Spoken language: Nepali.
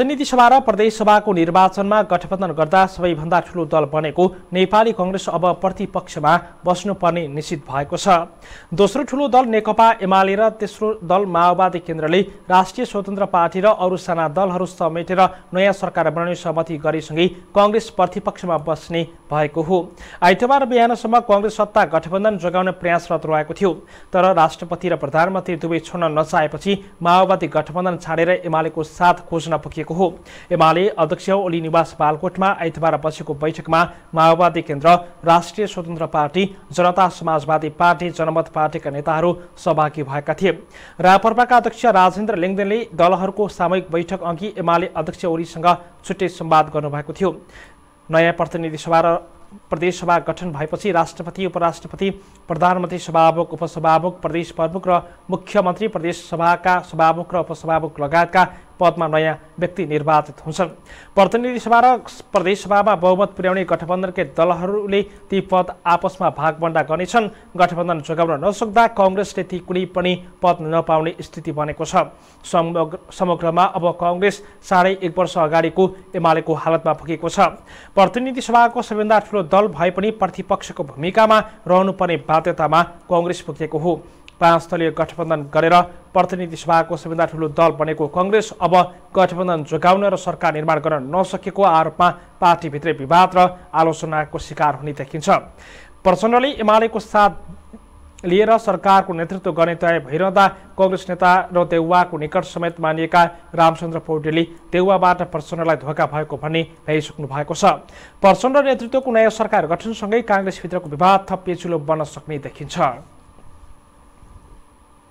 प्रतिनिधि सभा र प्रदेशसभाको निर्वाचनमा गठबन्धन गर्दा सबैभन्दा ठूलो दल बनेको नेपाली कङ्ग्रेस अब प्रतिपक्षमा बस्नुपर्ने निश्चित भएको छ। दोस्रो ठूलो दल नेकपा एमाले र तेस्रो दल माओवादी केन्द्रले राष्ट्रिय स्वतन्त्र पार्टी र अरू साना दलहरू समेटेर नयाँ सरकार बनाउने सहमति गरेसँगै कङ्ग्रेस प्रतिपक्षमा बस्ने भएको हो। आइतबार बिहानसम्म कङ्ग्रेस सत्ता गठबन्धन जोगाउने प्रयासरत रहेको थियो तर राष्ट्रपति र प्रधानमन्त्री दुवै छोड्न नचाहेपछि माओवादी गठबन्धन छाडेर एमालेको साथ खोज्न पुगेको हो। एमाले अध्यक्ष ओली निवास बालकोटमा आइतबार बसेको बैठकमा माओवादी केन्द्र राष्ट्रिय स्वतन्त्र पार्टी जनता समाजवादी पार्टी जनमत पार्टीका नेताहरू सहभागी भएका थिए। रापरपाका अध्यक्ष राजेन्द्र लिङ्गदेनले दलहरूको सामूहिक बैठक अघि एमाले अध्यक्ष ओलीसँग छुट्टै संवाद गर्नुभएको थियो। नयाँ प्रतिनिधि सभा र प्रदेशसभा गठन भएपछि राष्ट्रपति उपराष्ट्रपति प्रधानमन्त्री सभामुख उपसभामुख प्रदेश प्रमुख र मुख्यमन्त्री प्रदेश सभाका सभामुख र उपसभामुख लगायतका पदमा नयाँ व्यक्ति निर्वाचित हुन्छन्। प्रतिनिधि सभा र प्रदेशसभामा बहुमत पुर्याउने गठबन्धनकै दलहरूले ती पद आपसमा भागबन्डा गर्नेछन्। गठबन्धन जोगाउन नसक्दा कङ्ग्रेसले ती कुनै पनि पद नपाउने स्थिति बनेको छ। समग्रमा अब कङ्ग्रेस साढे एक वर्ष अगाडिको एमालेको हालतमा पुगेको छ। प्रतिनिधि सभाको सबैभन्दा ठुलो दल भए पनि प्रतिपक्षको भूमिकामा रहनुपर्ने बाध्यतामा कङ्ग्रेस पुगेको हो। पाँच गठबन्धन गरेर प्रतिनिधि सभाको सबैभन्दा ठुलो दल बनेको कङ्ग्रेस अब गठबन्धन जोगाउन र सरकार निर्माण गर्न नसकेको आरोपमा पार्टीभित्रै विवाद र आलोचनाको शिकार हुने देखिन्छ। प्रचण्डले एमालेको साथ लिएर सरकारको नेतृत्व गर्ने तय भइरहँदा कङ्ग्रेस नेता र देउवाको निकट समेत मानिएका रामचन्द्र पौडेलले देउवाबाट प्रचण्डलाई धोका भएको भन्ने भइसक्नु भएको छ। प्रचण्ड नेतृत्वको नयाँ सरकार गठनसँगै काङ्ग्रेसभित्रको विवाद थप पेचुलो बन्न सक्ने देखिन्छ।